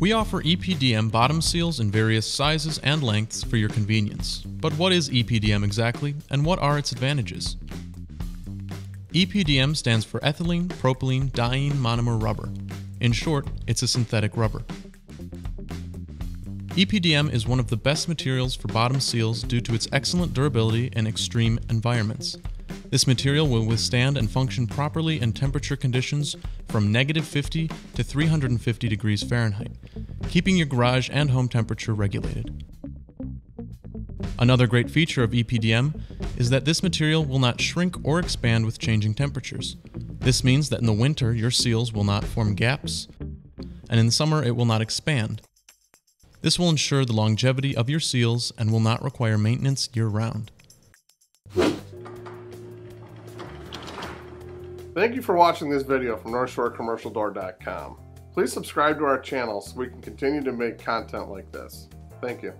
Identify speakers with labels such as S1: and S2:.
S1: We offer EPDM bottom seals in various sizes and lengths for your convenience. But what is EPDM exactly, and what are its advantages? EPDM stands for ethylene propylene diene monomer rubber. In short, it's a synthetic rubber. EPDM is one of the best materials for bottom seals due to its excellent durability in extreme environments. This material will withstand and function properly in temperature conditions from negative 50 to 350 degrees Fahrenheit, keeping your garage and home temperature regulated. Another great feature of EPDM is that this material will not shrink or expand with changing temperatures. This means that in the winter your seals will not form gaps, and in summer it will not expand. This will ensure the longevity of your seals and will not require maintenance year round.
S2: Thank you for watching this video from NorthshoreCommercialDoor.com. Please subscribe to our channel so we can continue to make content like this. Thank you.